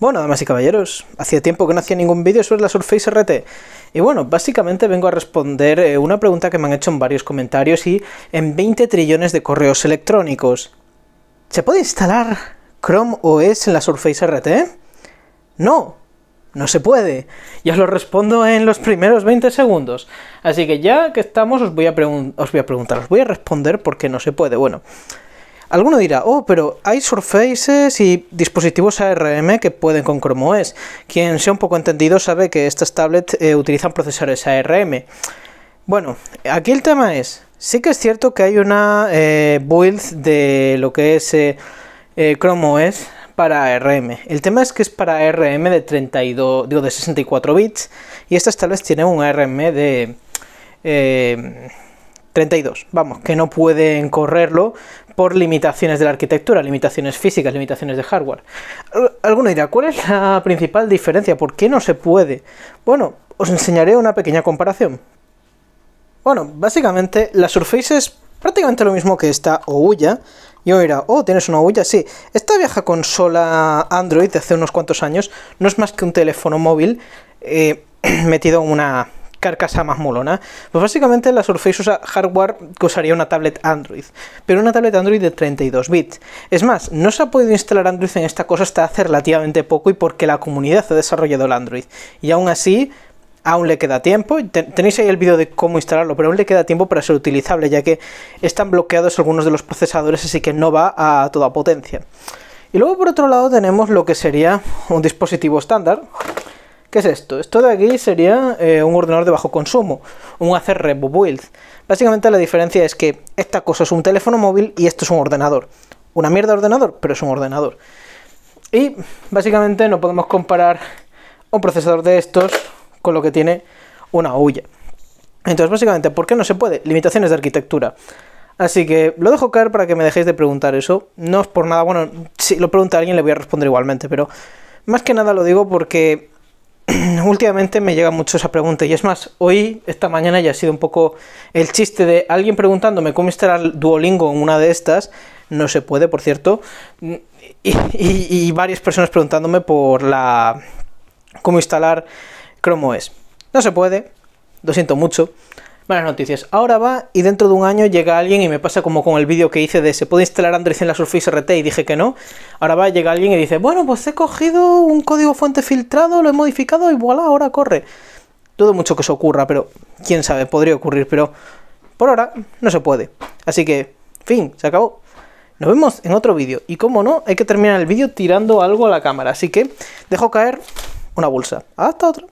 Bueno, damas y caballeros, hacía tiempo que no hacía ningún vídeo sobre la Surface RT. Y bueno, básicamente vengo a responder eh, una pregunta que me han hecho en varios comentarios y en 20 trillones de correos electrónicos. ¿Se puede instalar Chrome OS en la Surface RT? No, no se puede. Ya os lo respondo en los primeros 20 segundos. Así que ya que estamos os voy a, os voy a preguntar, os voy a responder por qué no se puede. Bueno... Alguno dirá, oh, pero hay Surfaces y dispositivos ARM que pueden con Chrome OS. Quien sea un poco entendido sabe que estas tablets eh, utilizan procesadores ARM. Bueno, aquí el tema es, sí que es cierto que hay una eh, build de lo que es eh, Chrome OS para ARM. El tema es que es para ARM de 32, digo, de 64 bits y estas tablets tienen un ARM de 32, vamos, que no pueden correrlo por limitaciones de la arquitectura, limitaciones físicas, limitaciones de hardware. Alguno dirá, ¿cuál es la principal diferencia? ¿Por qué no se puede? Bueno, os enseñaré una pequeña comparación. Bueno, básicamente la Surface es prácticamente lo mismo que esta Ouya. Y uno dirá, oh, ¿tienes una Ouya? Sí. Esta vieja consola Android de hace unos cuantos años no es más que un teléfono móvil eh, metido en una carcasa más molona. Pues básicamente la Surface usa hardware que usaría una tablet Android, pero una tablet Android de 32 bits. Es más, no se ha podido instalar Android en esta cosa hasta hace relativamente poco y porque la comunidad ha desarrollado el Android. Y aún así, aún le queda tiempo. Tenéis ahí el vídeo de cómo instalarlo, pero aún le queda tiempo para ser utilizable, ya que están bloqueados algunos de los procesadores, así que no va a toda potencia. Y luego por otro lado tenemos lo que sería un dispositivo estándar, ¿Qué es esto? Esto de aquí sería eh, un ordenador de bajo consumo, un Acer Revo Build. Básicamente la diferencia es que esta cosa es un teléfono móvil y esto es un ordenador. Una mierda de ordenador, pero es un ordenador. Y básicamente no podemos comparar un procesador de estos con lo que tiene una olla. Entonces, básicamente, ¿por qué no se puede? Limitaciones de arquitectura. Así que lo dejo caer para que me dejéis de preguntar eso. No es por nada, bueno, si lo pregunta alguien le voy a responder igualmente, pero más que nada lo digo porque últimamente me llega mucho esa pregunta y es más, hoy, esta mañana ya ha sido un poco el chiste de alguien preguntándome cómo instalar Duolingo en una de estas, no se puede, por cierto, y, varias personas preguntándome por la cómo instalar Chrome OS. No se puede, lo siento mucho. Buenas noticias. Ahora va y dentro de un año llega alguien y me pasa como con el vídeo que hice de ¿se puede instalar Android en la Surface RT? Y dije que no. Ahora va, llega alguien y dice, bueno, pues he cogido un código fuente filtrado, lo he modificado y voilà, ahora corre. Dudo mucho que eso ocurra, pero quién sabe, podría ocurrir, pero por ahora no se puede. Así que, fin, se acabó. Nos vemos en otro vídeo. Y como no, hay que terminar el vídeo tirando algo a la cámara. Así que dejo caer una bolsa. Hasta otro.